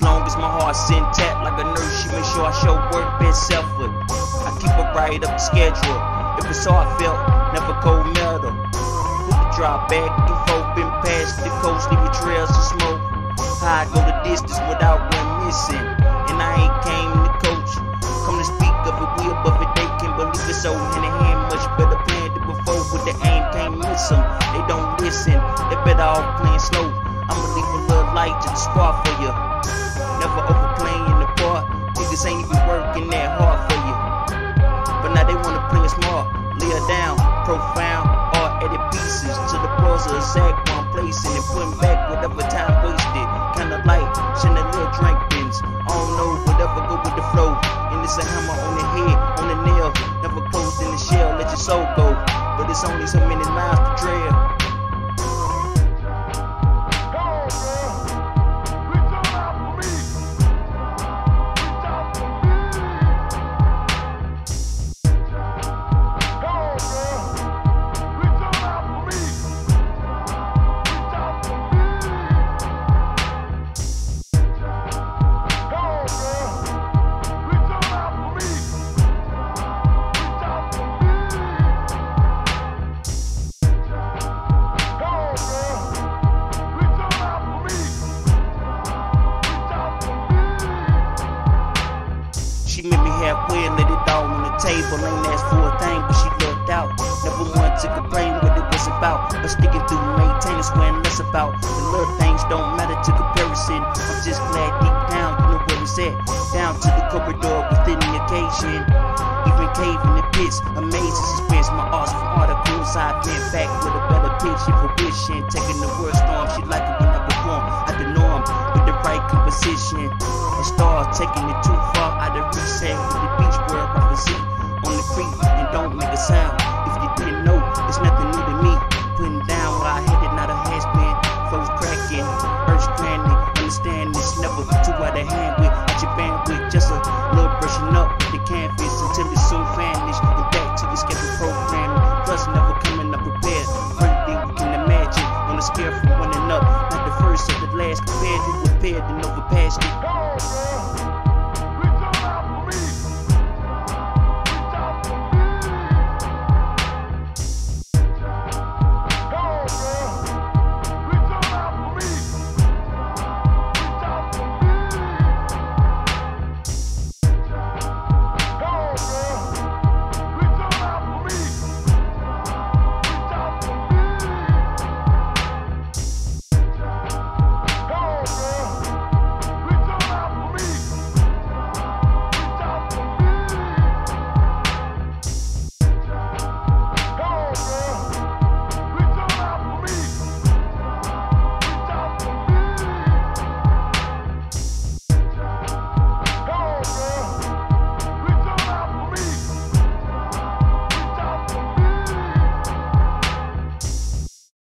like a nurse, she make sure I show work best effort. I keep a right up the schedule. If it's how I felt, never cold metal. Put the drop back and forth, been past the coast, leaving trails of smoke. I go the distance without one missing. And I ain't came to coach. Come to speak of it, we above it, they can't believe it. So in the hand, much better planned it before with the aim, can't miss them. They don't listen, they better all playing slow. I'ma leave a little light to the spark for you. Never overplaying the part. Niggas ain't even working that hard for you. But now they wanna play it smart. Lay her down, profound, all edit pieces to the pros of exact one place and then putting back whatever time wasted. Kinda like Chanel drink bins. I don't know, whatever go with the flow. And it's a hammer on the head, on the nail. Never closed in the shell, let your soul go. But it's only so many miles to trail. And let it all on the table. Ain't asked for a thing, but she looked out. Never wanted to complain what it was about. But sticking through maintenance, when less about. The little things don't matter to comparison. I'm just glad deep down you know where it's at. Down to the corridor within the occasion. Even caving the pits, amazing suspense. My arts from articles, I've been back with a better pitch and fruition. Taking the word storm, she like it when I perform. At the norm, with the right composition. A star taking it too